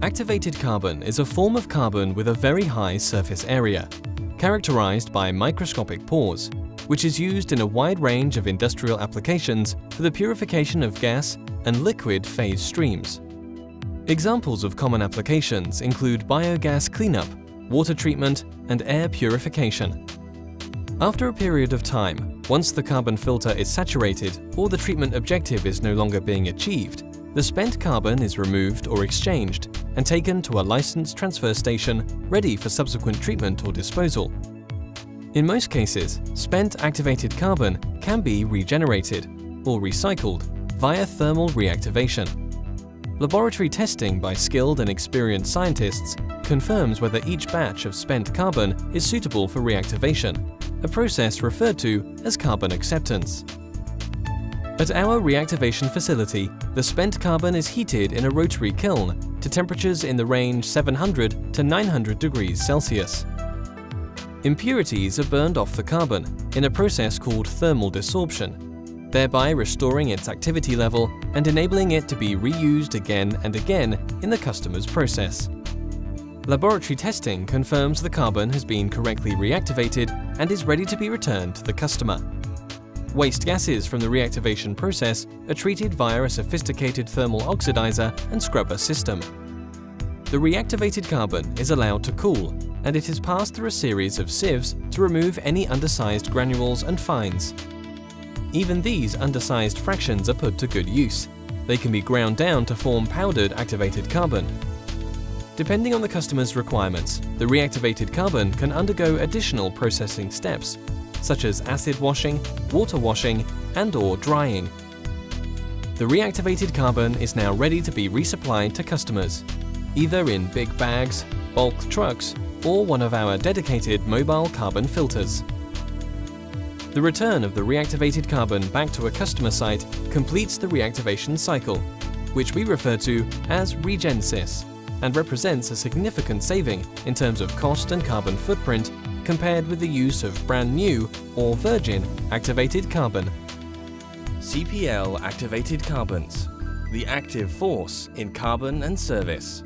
Activated carbon is a form of carbon with a very high surface area, characterized by microscopic pores, which is used in a wide range of industrial applications for the purification of gas and liquid phase streams. Examples of common applications include biogas cleanup, water treatment, and air purification. After a period of time, once the carbon filter is saturated or the treatment objective is no longer being achieved, the spent carbon is removed or exchanged and taken to a licensed transfer station ready for subsequent treatment or disposal. In most cases, spent activated carbon can be regenerated or recycled via thermal reactivation. Laboratory testing by skilled and experienced scientists confirms whether each batch of spent carbon is suitable for reactivation, a process referred to as carbon acceptance. At our reactivation facility, the spent carbon is heated in a rotary kiln to temperatures in the range 700 to 900 degrees Celsius. Impurities are burned off the carbon in a process called thermal desorption, thereby restoring its activity level and enabling it to be reused again and again in the customer's process. Laboratory testing confirms the carbon has been correctly reactivated and is ready to be returned to the customer. Waste gases from the reactivation process are treated via a sophisticated thermal oxidizer and scrubber system. The reactivated carbon is allowed to cool and it is passed through a series of sieves to remove any undersized granules and fines. Even these undersized fractions are put to good use. They can be ground down to form powdered activated carbon. Depending on the customer's requirements, the reactivated carbon can undergo additional processing steps, such as acid washing, water washing, and or drying. The reactivated carbon is now ready to be resupplied to customers, either in big bags, bulk trucks, or one of our dedicated mobile carbon filters. The return of the reactivated carbon back to a customer site completes the reactivation cycle, which we refer to as Regen-Sys, and represents a significant saving in terms of cost and carbon footprint compared with the use of brand new or virgin activated carbon. CPL Activated Carbons, the active force in carbon and service.